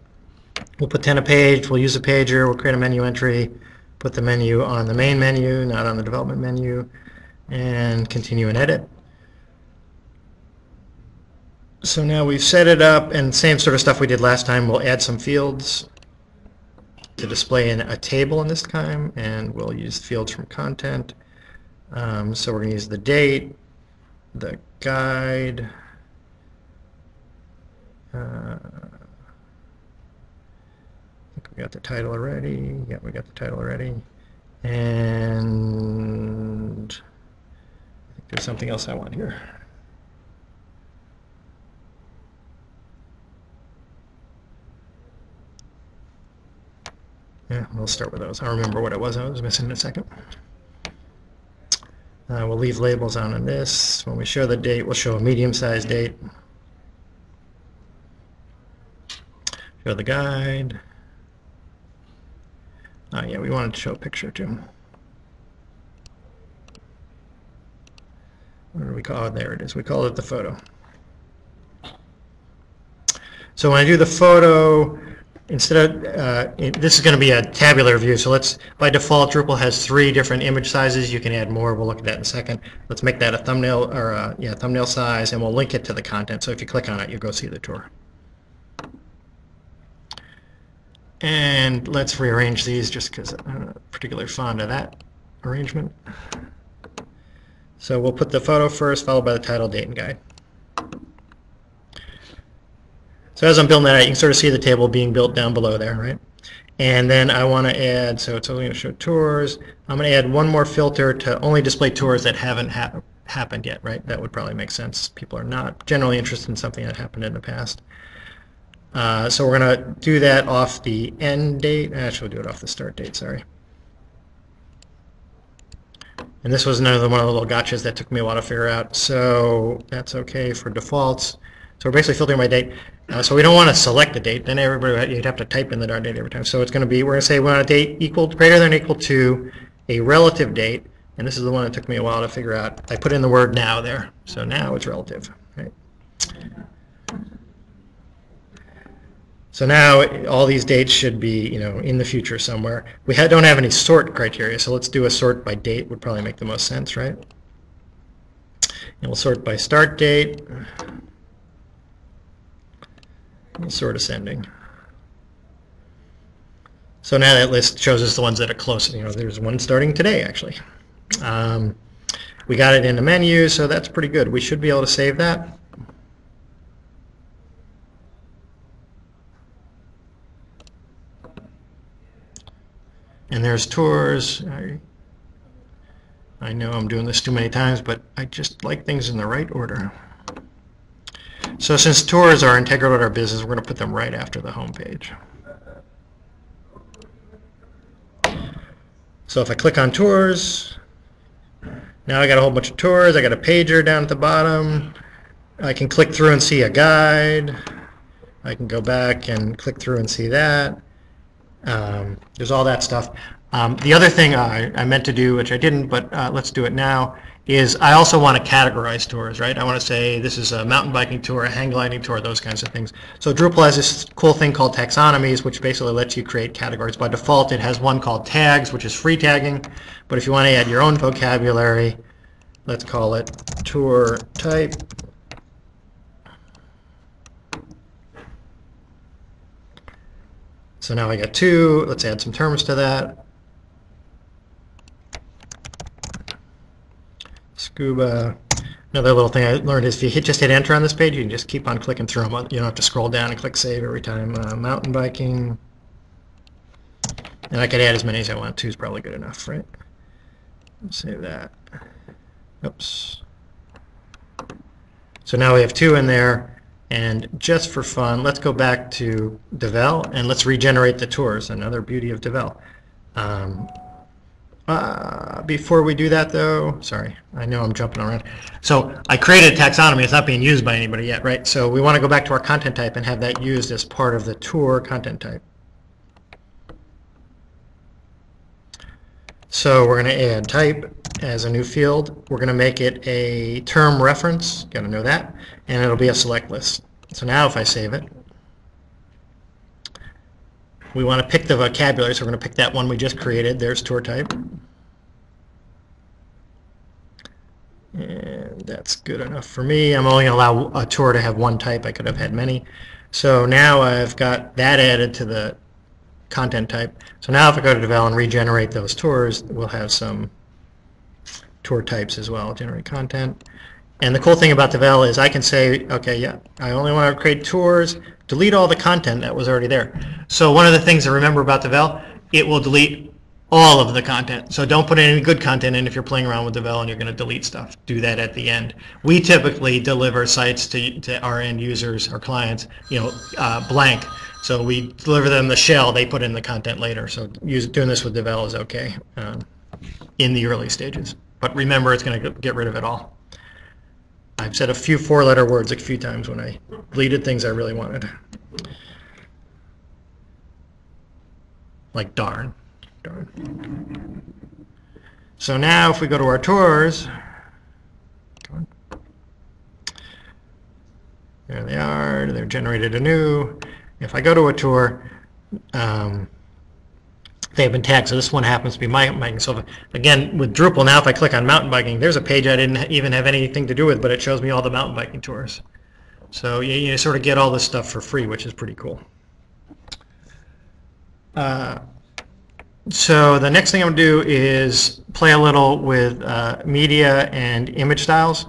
We'll put 10 a page, we'll use a pager, we'll create a menu entry, put the menu on the main menu, not on the development menu, and continue and edit. So now we've set it up, and same sort of stuff we did last time, we'll add some fields to display in a table in this time, and we'll use fields from content. Um, so we're going to use the date, the guide, uh, we got the title already. Yeah, we got the title already. And I think there's something else I want here. Yeah, we'll start with those. I'll remember what it was I was missing in a second. Uh, we'll leave labels on in this. When we show the date, we'll show a medium-sized date. Show the guide. Oh yeah, we wanted to show a picture too. What do we call it? There it is. We call it the photo. So when I do the photo, instead of, uh, this is going to be a tabular view, so let's, by default, Drupal has three different image sizes. You can add more. We'll look at that in a second. Let's make that a thumbnail, or a, yeah, thumbnail size, and we'll link it to the content. So if you click on it, you'll go see the tour. And let's rearrange these just because I'm not particularly fond of that arrangement. So we'll put the photo first, followed by the title, date, and guide. So as I'm building that out, you can sort of see the table being built down below there, right? And then I want to add, so it's only going to show tours. I'm going to add one more filter to only display tours that haven't hap happened yet, right? That would probably make sense. People are not generally interested in something that happened in the past. Uh, so we're going to do that off the end date. Actually, we'll do it off the start date, sorry. And this was another one of the little gotchas that took me a while to figure out. So that's okay for defaults. So we're basically filtering by date. Uh, so we don't want to select the date. Then everybody, you'd have to type in the darn date every time. So it's going to be, we're going to say we want a date equal, greater than equal to a relative date. And this is the one that took me a while to figure out. I put in the word now there. So now it's relative, right? So now all these dates should be, you know, in the future somewhere. We ha don't have any sort criteria, so let's do a sort by date would probably make the most sense, right? And we'll sort by start date. We'll sort ascending. So now that list shows us the ones that are close. You know, there's one starting today, actually. Um, we got it in the menu, so that's pretty good. We should be able to save that. And there's tours. I, I know I'm doing this too many times, but I just like things in the right order. So since tours are integral to our business, we're going to put them right after the home page. So if I click on tours, now I got a whole bunch of tours. I got a pager down at the bottom. I can click through and see a guide. I can go back and click through and see that. Um, there's all that stuff. Um, the other thing I, I meant to do, which I didn't, but uh, let's do it now, is I also want to categorize tours, right? I want to say this is a mountain biking tour, a hang gliding tour, those kinds of things. So Drupal has this cool thing called taxonomies, which basically lets you create categories. By default, it has one called tags, which is free tagging. But if you want to add your own vocabulary, let's call it tour type. So now I got two. Let's add some terms to that. scuba. Another little thing I learned is if you hit, just hit enter on this page, you can just keep on clicking through them. You don't have to scroll down and click save every time. Uh, mountain biking. And I could add as many as I want. Two is probably good enough, right? Save that. Oops. So now we have two in there. And just for fun, let's go back to Devel and let's regenerate the tours. Another beauty of Devel. Um, uh, before we do that, though, sorry, I know I'm jumping around. So I created a taxonomy. It's not being used by anybody yet, right? So we want to go back to our content type and have that used as part of the tour content type. So we're going to add type as a new field. We're going to make it a term reference. Got to know that. And it'll be a select list. So now if I save it, we want to pick the vocabulary, so we're going to pick that one we just created. There's tour type. And that's good enough for me. I'm only going to allow a tour to have one type. I could have had many. So now I've got that added to the content type. So now if I go to Devel and regenerate those tours, we'll have some tour types as well, generate content. And the cool thing about Devel is I can say, okay, yeah, I only want to create tours, delete all the content that was already there. So one of the things to remember about Devel, it will delete all of the content. So don't put any good content in if you're playing around with Devel and you're going to delete stuff. Do that at the end. We typically deliver sites to, to our end users, our clients, you know, uh, blank. So we deliver them the shell, they put in the content later. So use, doing this with Devel is okay um, in the early stages. But remember, it's going to get rid of it all. I've said a few four-letter words a few times when I deleted things I really wanted. Like darn, darn. So now if we go to our tours, there they are, they're generated anew. If I go to a tour, um, they have been tagged. So this one happens to be mountain biking. So if, again, with Drupal now, if I click on mountain biking, there's a page I didn't even have anything to do with, but it shows me all the mountain biking tours. So you, you sort of get all this stuff for free, which is pretty cool. Uh, so the next thing I'm going to do is play a little with uh, media and image styles.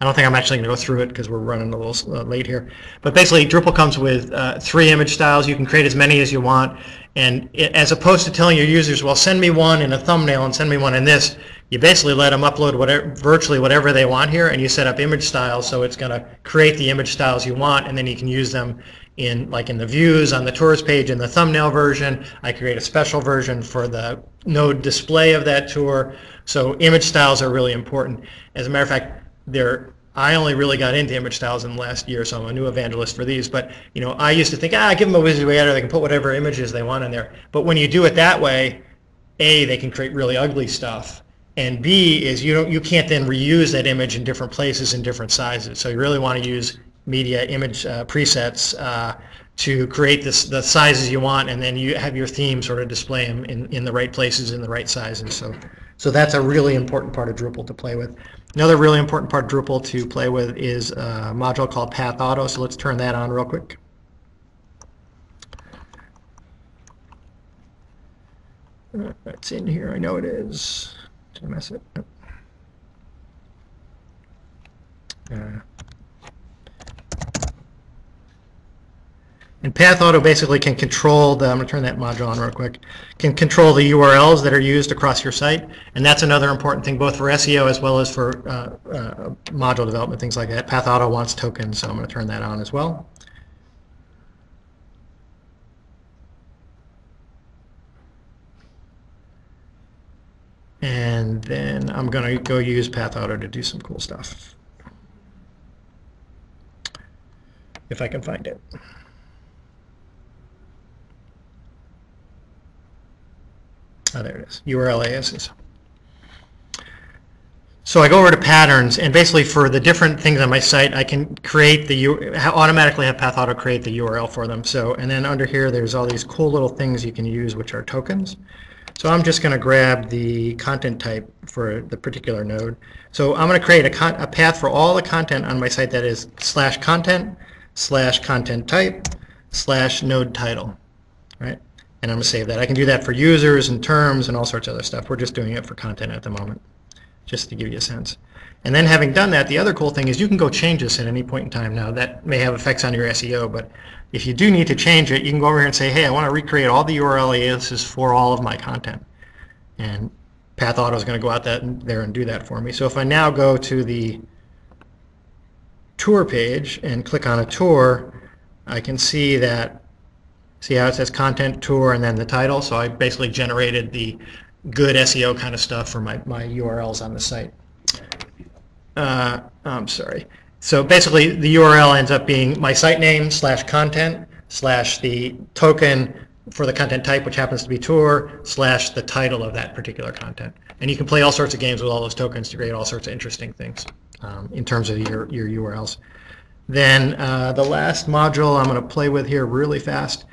I don't think I'm actually going to go through it because we're running a little uh, late here. But basically, Drupal comes with uh, three image styles. You can create as many as you want. And it, as opposed to telling your users, well, send me one in a thumbnail and send me one in this, you basically let them upload whatever, virtually whatever they want here, and you set up image styles, so it's going to create the image styles you want, and then you can use them in like in the views on the tours page in the thumbnail version. I create a special version for the node display of that tour. So image styles are really important. As a matter of fact, they're I only really got into image styles in the last year, so I'm a new evangelist for these. But you know, I used to think, ah, give them a WYSIWYG editor; they can put whatever images they want in there. But when you do it that way, a they can create really ugly stuff, and b is you don't you can't then reuse that image in different places in different sizes. So you really want to use media image uh, presets uh, to create this, the sizes you want, and then you have your theme sort of display them in, in the right places in the right sizes. So, so that's a really important part of Drupal to play with. Another really important part of Drupal to play with is a module called Path Auto, so let's turn that on real quick. It's in here, I know it is. Did I mess it? Uh, And Path Auto basically can control the, I'm going to turn that module on real quick, can control the URLs that are used across your site. And that's another important thing both for SEO as well as for uh, uh, module development, things like that. Path Auto wants tokens, so I'm going to turn that on as well. And then I'm going to go use Path Auto to do some cool stuff. If I can find it. Oh, there it is, URL aliases. So I go over to patterns, and basically for the different things on my site, I can create the, automatically have Path Auto create the URL for them. So, and then under here, there's all these cool little things you can use, which are tokens. So I'm just going to grab the content type for the particular node. So I'm going to create a, a path for all the content on my site that is slash content, slash content type, slash node title? And I'm going to save that. I can do that for users and terms and all sorts of other stuff. We're just doing it for content at the moment. just to give you a sense. And then having done that, the other cool thing is you can go change this at any point in time. Now, that may have effects on your SEO, but if you do need to change it, you can go over here and say, hey, I want to recreate all the URL aliases for all of my content. And Path Auto is going to go out that, there and do that for me. So if I now go to the tour page and click on a tour, I can see that, see how it says content tour and then the title. So I basically generated the good SEO kind of stuff for my, my URLs on the site. Uh, I'm sorry. So basically, the URL ends up being my site name slash content slash the token for the content type, which happens to be tour, slash the title of that particular content. And you can play all sorts of games with all those tokens to create all sorts of interesting things um, in terms of your, your URLs. Then uh, the last module I'm going to play with here really fast,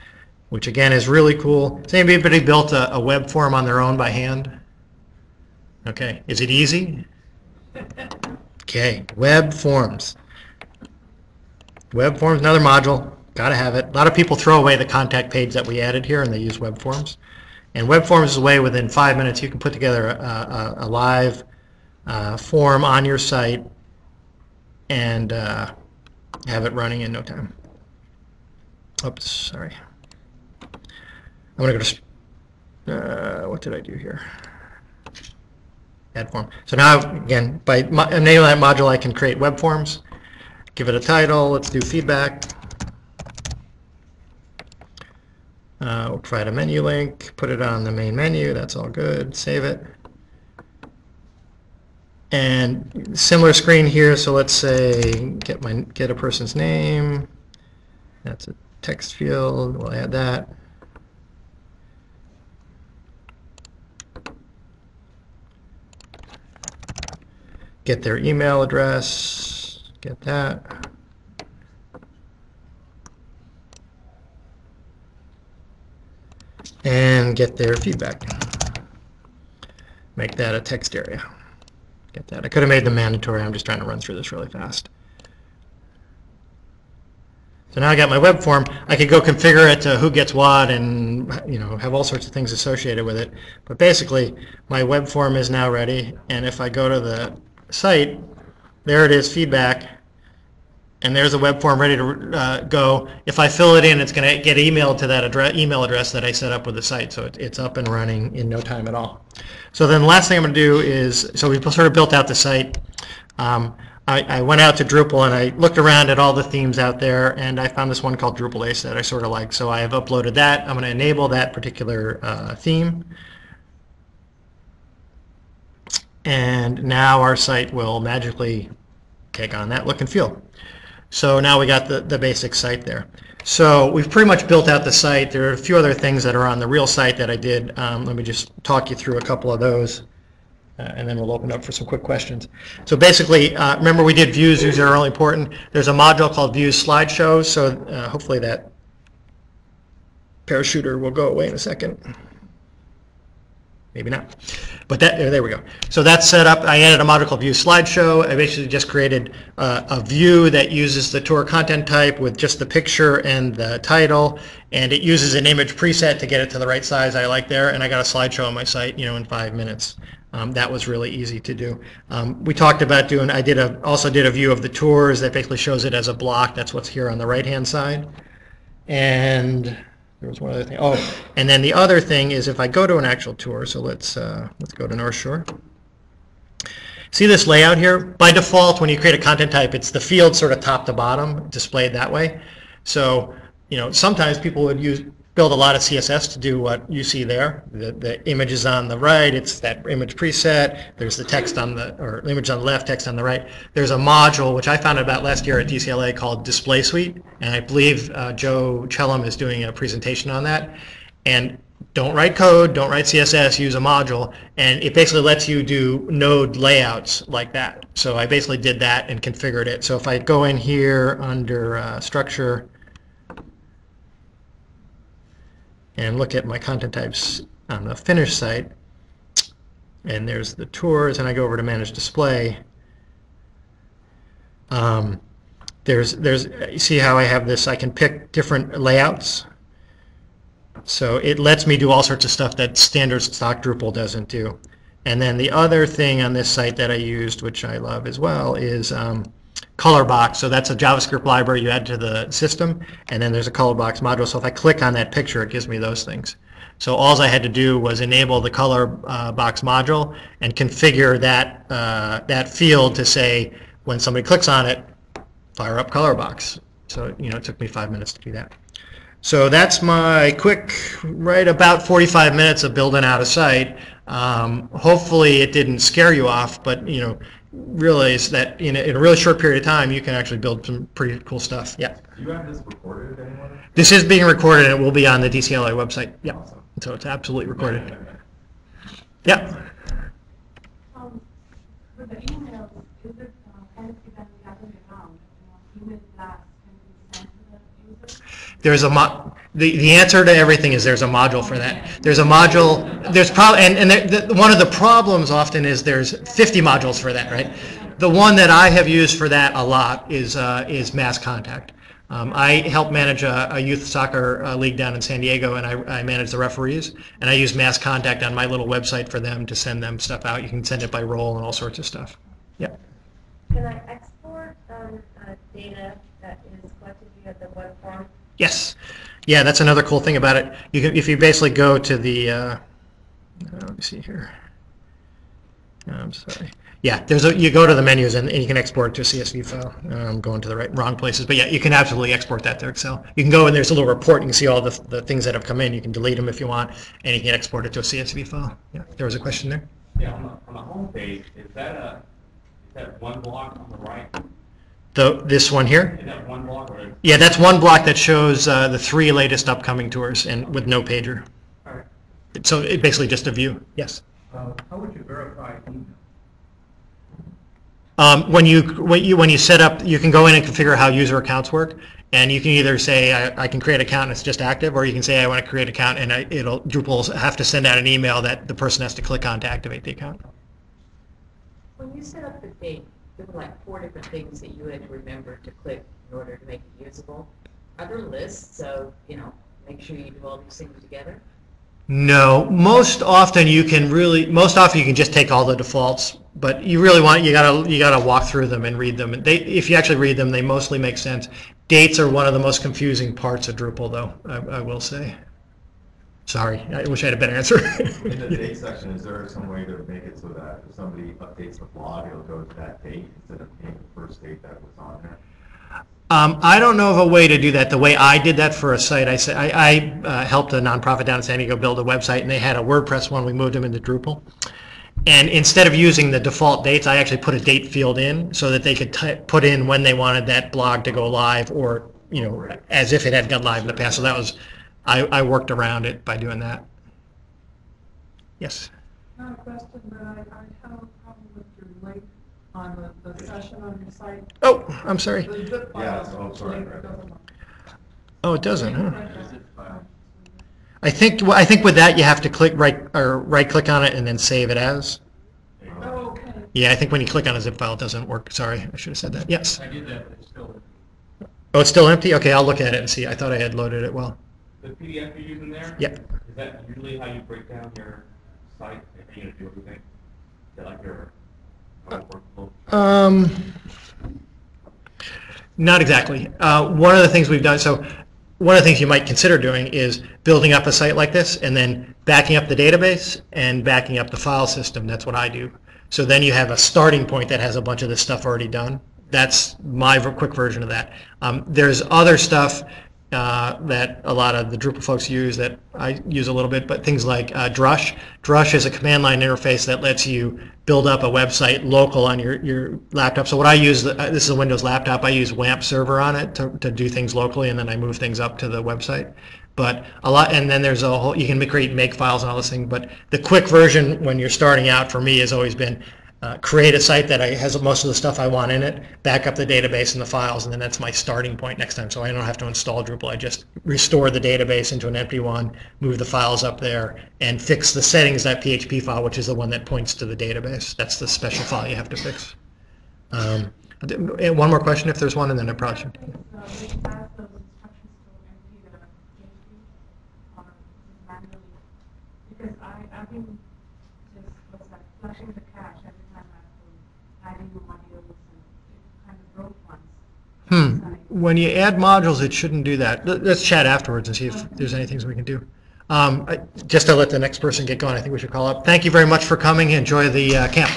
which again is really cool. Has anybody built a, a web form on their own by hand? Okay. Is it easy? Okay, web forms. Web forms, another module, gotta have it. A lot of people throw away the contact page that we added here and they use web forms. And web forms is a way within five minutes you can put together a, a, a live uh, form on your site and uh, have it running in no time. Oops, sorry. I'm gonna go to, uh, what did I do here? add form. So now, again, by enabling that module, I can create web forms, give it a title, let's do feedback. Uh, we'll provide a menu link, put it on the main menu, that's all good, save it. And similar screen here, so let's say get my get a person's name. That's a text field, we'll add that. Get their email address, get that. And get their feedback. Make that a text area. Get that. I could have made them mandatory. I'm just trying to run through this really fast. So now I got my web form. I could go configure it to who gets what and you know have all sorts of things associated with it. But basically, my web form is now ready. And if I go to the site, there it is, feedback, and there's a web form ready to uh, go. If I fill it in, it's going to get emailed to that address, email address that I set up with the site, so it, it's up and running in no time at all. So then the last thing I'm going to do is, so we've sort of built out the site. Um, I, went out to Drupal and I looked around at all the themes out there, and I found this one called Drupal Ace that I sort of like. So I have uploaded that. I'm going to enable that particular uh, theme. And now our site will magically take on that look and feel. So now we got the, the basic site there. So we've pretty much built out the site. There are a few other things that are on the real site that I did. Um, let me just talk you through a couple of those. Uh, and then we'll open up for some quick questions. So basically, uh, remember we did views, views are really important. There's a module called views slideshows, so uh, hopefully that parachuter will go away in a second. Maybe not. But that, there we go. So that's set up. I added a module view slideshow. I basically just created uh, a view that uses the tour content type with just the picture and the title, and it uses an image preset to get it to the right size I like there, and I got a slideshow on my site, you know, in five minutes. Um, that was really easy to do. Um, we talked about doing, I did a, also did a view of the tours that basically shows it as a block. That's what's here on the right-hand side. And there was one other thing. Oh, and then the other thing is if I go to an actual tour, so let's uh, let's go to North Shore. See this layout here? By default, when you create a content type, it's the field sort of top to bottom displayed that way. So, you know, sometimes people would use build a lot of CSS to do what you see there. The, the image is on the right, it's that image preset, there's the text on the, or image on the left, text on the right. There's a module, which I found about last year at DCLA called Display Suite, and I believe uh, Joe Chellam is doing a presentation on that. And don't write code, don't write CSS, use a module, and it basically lets you do node layouts like that. So I basically did that and configured it. So if I go in here under uh, structure, and look at my content types on the finished site, and there's the tours, and I go over to manage display. Um, there's, there's, you see how I have this, I can pick different layouts. So it lets me do all sorts of stuff that standard stock Drupal doesn't do. And then the other thing on this site that I used, which I love as well, is um, Colorbox. So that's a JavaScript library you add to the system, and then there's a Colorbox module. So if I click on that picture, it gives me those things. So all I had to do was enable the color uh, box module and configure that uh, that field to say when somebody clicks on it, fire up color box. So you know it took me five minutes to do that. So that's my quick, right about 45 minutes of building out a site. Um, hopefully it didn't scare you off, but you know realize that in a, in a really short period of time you can actually build some pretty cool stuff. Yeah. Do you have this recorded anywhere? This is being recorded and it will be on the DCLA website. Yeah. Awesome. So it's absolutely recorded. Yeah. Um, with the emails, is it, uh, can it be done the other way around? You know, Email blast can be sent to the user? There's a mo, the, the answer to everything is there's a module for that. There's a module, there's probably, and, and there- the, one of the problems often is there's 50 modules for that, right? The one that I have used for that a lot is, uh, is Mass Contact. Um, I help manage a, a youth soccer uh, league down in San Diego, and I, I manage the referees, and I use Mass Contact on my little website for them to send them stuff out. You can send it by role and all sorts of stuff. Yeah. Can I export um, uh, data that is collected via the web form? Yes. Yeah, that's another cool thing about it. You can, if you basically go to the, uh, uh, let me see here. I'm sorry. Yeah, there's a, you go to the menus and, and you can export to a CSV file. I'm going to the right, wrong places, but yeah, you can absolutely export that to Excel. You can go and there's a little report, you can see all the, the things that have come in, you can delete them if you want, and you can export it to a CSV file. Yeah, there was a question there? Yeah, on the, on the homepage, is that a, is that one block on the right? The, this one here? Is that one block or? Yeah, that's one block that shows uh, the three latest upcoming tours and with no pager. All right. So it basically just a view, yes. Uh, How would you verify email? Um, When you, when you, when you set up, you can go in and configure how user accounts work, and you can either say, I I can create an account and it's just active, or you can say, I want to create an account and I- it'll, Drupal will have to send out an email that the person has to click on to activate the account. When you set up the date, there were like four different things that you had to remember to click in order to make it usable. Are there lists, so, you know, make sure you do all these things together? No, most often you can really, most often you can just take all the defaults, but you really want, you gotta, you gotta walk through them and read them. And They, if you actually read them, they mostly make sense. Dates are one of the most confusing parts of Drupal, though, I, I will say. Sorry, I wish I had a better answer. In the date [LAUGHS] section, is there some way to make it so that if somebody updates the blog, it'll go to that date instead of being the first date that was on there? Um, I don't know of a way to do that. The way I did that for a site, I said, I, I uh, helped a nonprofit down in San Diego build a website, and they had a WordPress one. We moved them into Drupal. And instead of using the default dates, I actually put a date field in so that they could put in when they wanted that blog to go live, or you know, as if it had gone live in the past. So that was, I, I worked around it by doing that. Yes. Not a question, but I, I have a problem with your link on the, the session on your site. Oh, I'm sorry. The zip Yeah, file oh, sorry, link right. doesn't work. Oh, it doesn't, huh? I think I think with that you have to click right or right click on it and then save it as. Oh, okay. Yeah, I think when you click on a zip file, it doesn't work. Sorry, I should have said that. Yes. I did that, but it's still, Oh, it's still empty? Okay, I'll look at it and see. I thought I had loaded it well. The PDF you're using there? Yeah. Is that usually how you break down your site, if you're do everything? Is that like your, workflow? Um, not exactly. Uh, one of the things we've done, so one of the things you might consider doing is building up a site like this and then backing up the database and backing up the file system. That's what I do. So then you have a starting point that has a bunch of this stuff already done. That's my quick version of that. Um, there's other stuff uh, that a lot of the Drupal folks use that I use a little bit, but things like uh, Drush. Drush is a command line interface that lets you build up a website local on your, your laptop. So what I use, uh, this is a Windows laptop, I use WAMP server on it to, to do things locally, and then I move things up to the website. But a lot, and then there's a whole, you can create make files and all this thing, but the quick version when you're starting out for me has always been uh, create a site that I, has most of the stuff I want in it, back up the database and the files, and then that's my starting point next time. So I don't have to install Drupal. I just restore the database into an empty one, move the files up there, and fix the settings that PHP file, which is the one that points to the database. That's the special file you have to fix. Um, one more question, if there's one, and then or manually? Because I, I've been just, what's that, once. Hmm, when you add modules, it shouldn't do that. Let- Let's chat afterwards and see if there's any things we can do. Um, I- Just to let the next person get going, I think we should call up. Thank you very much for coming, enjoy the uh, camp.